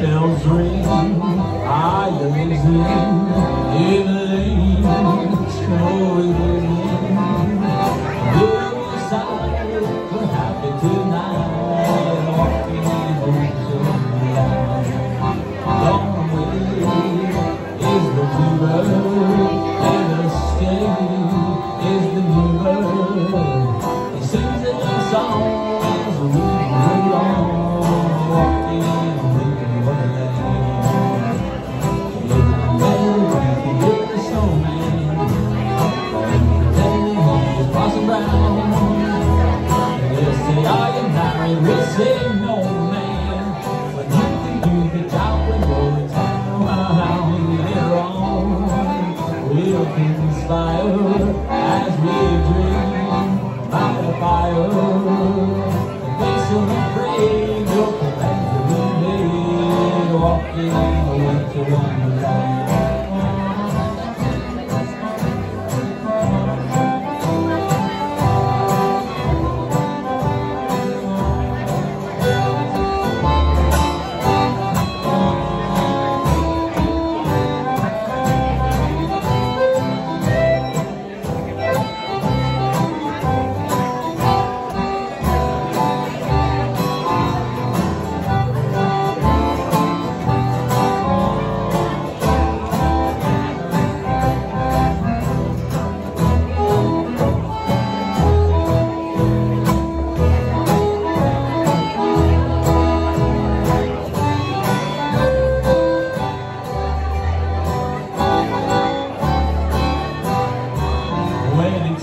bells ring, I am in the lane, showing fire as we dream the fire. They shall be praised, your friends that we walking away to one another.